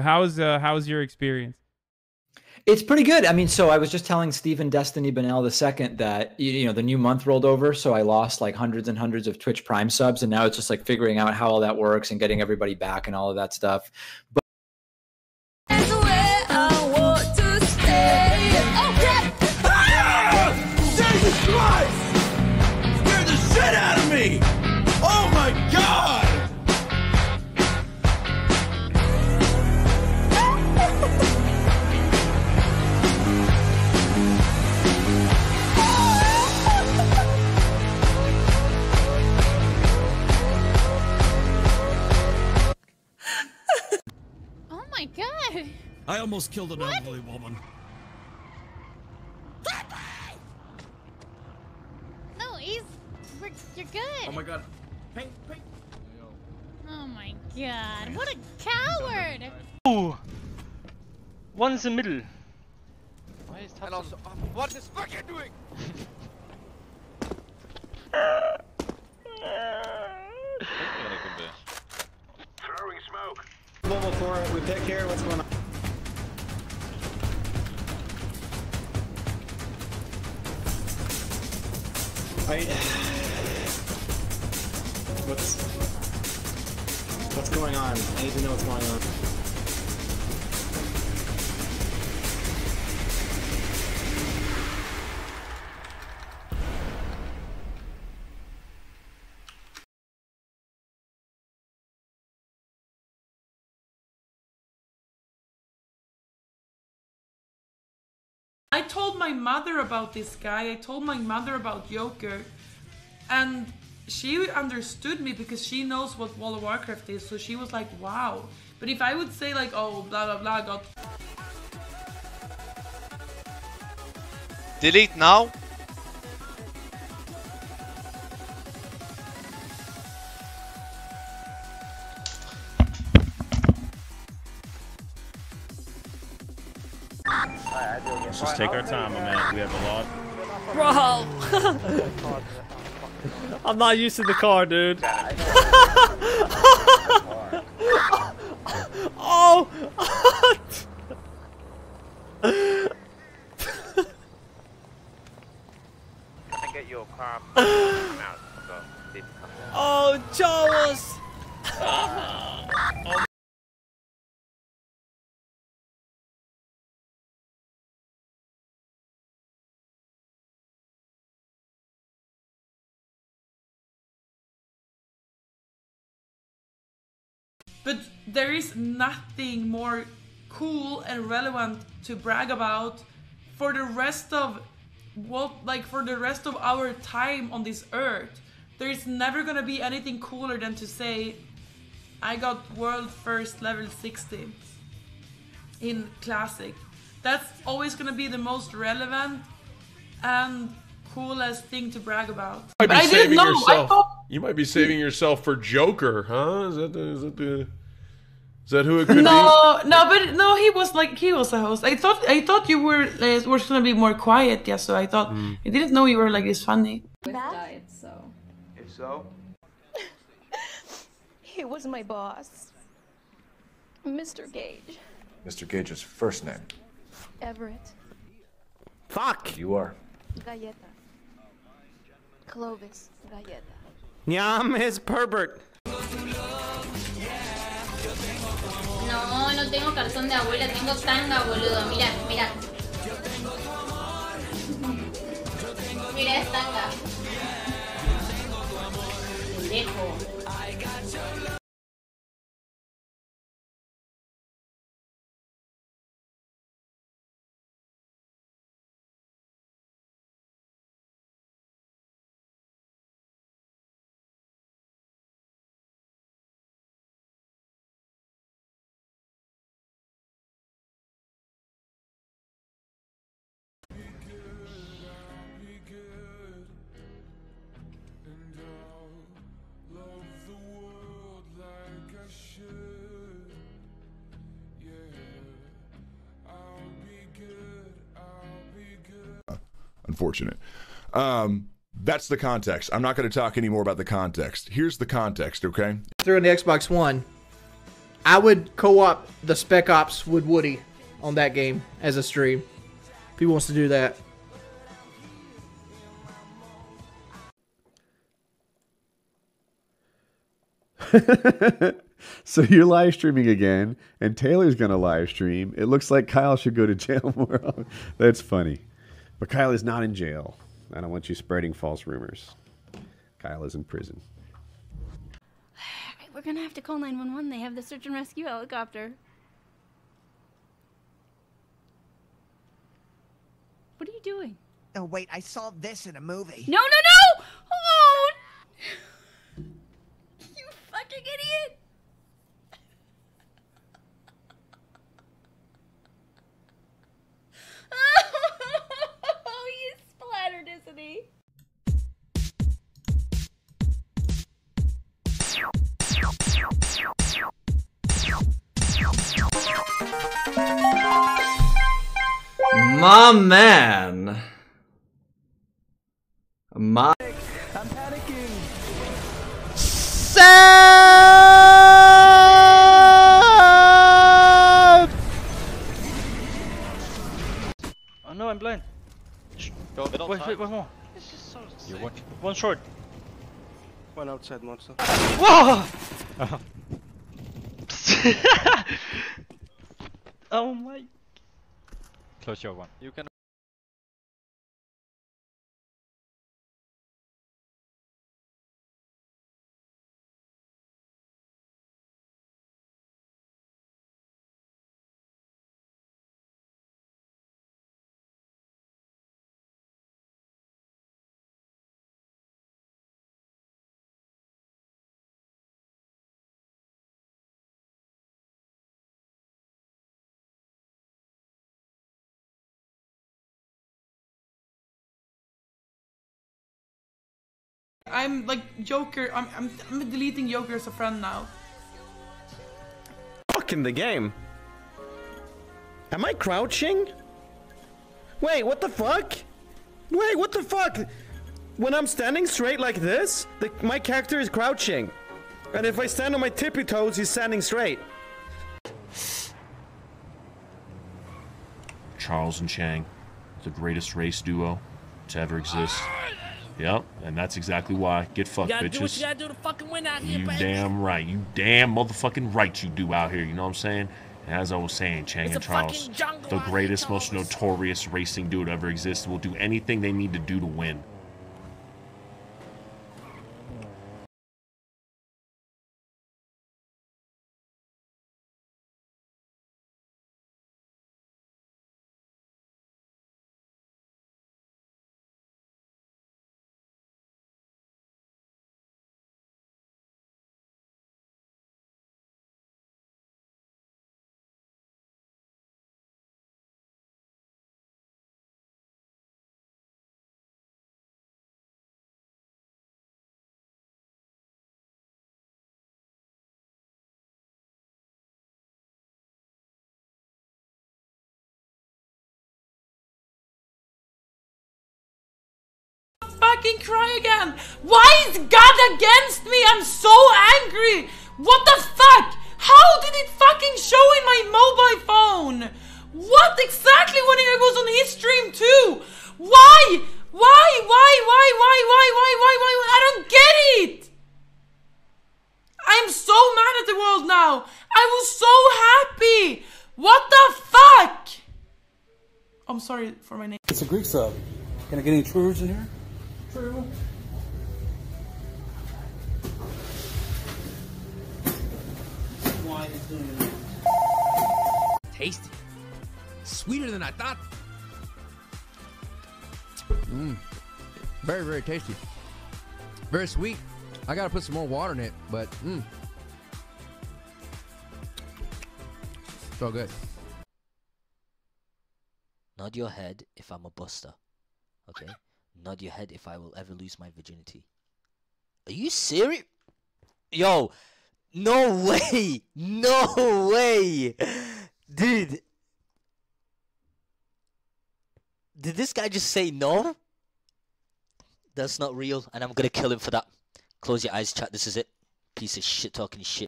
How's uh how's your experience? It's pretty good. I mean, so I was just telling Steven Destiny Bonnell the second that you know the new month rolled over, so I lost like hundreds and hundreds of Twitch Prime subs, and now it's just like figuring out how all that works and getting everybody back and all of that stuff. But I almost killed an elderly woman. No, oh, he's. We're, you're good. Oh my god. Pink, pink. Oh my god! What a coward! Ooh. One's in the middle. Why is and also, oh, what is fucking doing? Throwing smoke. Level four, we pick here. What's going on? I. What's what's going on? I need to know what's going on. I told my mother about this guy. I told my mother about Joker, and she understood me because she knows what World of Warcraft is. So she was like, "Wow." But if I would say like, "Oh, blah blah blah," got Delete now. Let's just take our time, my man. We have a lot. Bro! I'm not used to the car, dude. oh! I get your car? But there is nothing more cool and relevant to brag about for the rest of what like for the rest of our time on this earth. There is never gonna be anything cooler than to say I got world first level 60 in classic. That's always gonna be the most relevant and coolest thing to brag about. might be I didn't saving know. I yourself. thought You might be saving yourself for Joker, huh? Is that the, is that the is that who it could be? no, no, but no, he was like he was a host. I thought I thought you were uh, were gonna be more quiet, yeah. So I thought Mm. I didn't know you were like this funny. died, so. If so, He was my boss. Mr. Gage. Mr. Gage's first name. Everett. Fuck! You are. Galleta. Clovis. Galleta. NymN is pervert. No, no tengo calzón de abuela, tengo tanga, boludo. Mira. Mira, Unfortunate. Um, that's the context. I'm not going to talk anymore about the context. Here's the context, okay? through on the Xbox One, I would co-op the Spec Ops with Woody on that game as a stream. If he wants to do that. so you're live streaming again, and Taylor's gonna live stream. It looks like Kyle should go to jail more. often. That's funny, but Kyle is not in jail. I don't want you spreading false rumors. Kyle is in prison. We're gonna have to call 911. They have the search and rescue helicopter. What are you doing? Oh wait, I saw this in a movie. No, no, no! My man. My. I'm panicking. Sam! Oh no, I'm blind. Go middle Wait, wait, one more. This is so You're sick. one, one short. One outside monster. Whoa! oh my. Close your one. You can. I'm like Joker. I'm, I'm, I'm deleting Joker as a friend now. Fucking the game. Am I crouching? Wait, what the fuck? Wait, what the fuck? When I'm standing straight like this, the, my character is crouching. And if I stand on my tippy toes, he's standing straight. Charles and Chang, the greatest race duo to ever exist. Ah! Yep, and that's exactly why. Get fucked, You gotta do what you bitches. gotta do to fucking win out here, You baby. damn right. You damn motherfucking right you do out here. You know what I'm saying? And as I was saying, Chang and Charles, the greatest, most notorious racing dude ever exist, will do anything they need to do to win. Fucking cry again! Why is God against me? I'm so angry! What the fuck? How did it fucking show in my mobile phone? What exactly when it goes on his stream too? Why? Why? Why? Why? Why? Why? Why? Why? Why? I don't get it! I'm so mad at the world now! I was so happy! What the fuck? I'm sorry for my name. It's a Greek sub. Can I get any truers in here? True. Tasty. Sweeter than I thought. Mmm. Very, very tasty. Very sweet. I gotta put some more water in it, but mmm. So good. Nod your head if I'm a buster. Okay? Nod your head if I will ever lose my virginity. Are you serious? Yo, no way! No way! Dude. Did this guy just say no? That's not real, and I'm gonna kill him for that. Close your eyes, chat. This is it. Piece of shit talking shit.